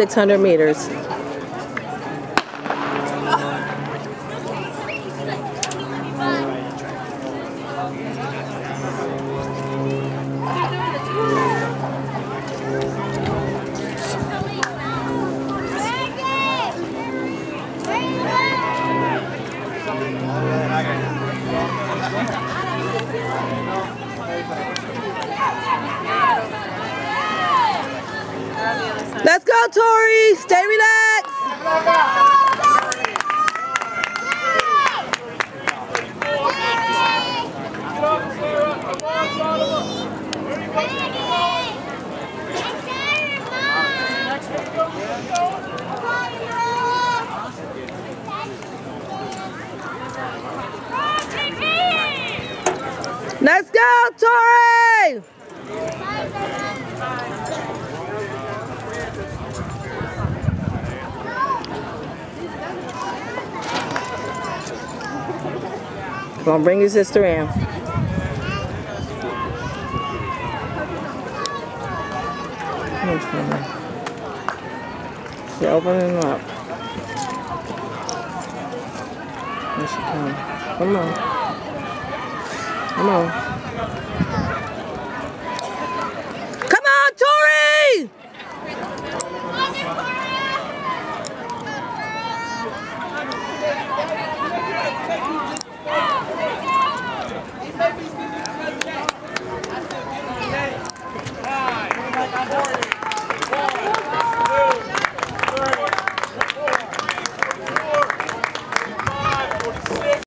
600 meters. Let's go, Tori. Stay relaxed. Let's go, Tori. On, bring your sister in. She's opening up. Here she comes. Come on. Come on.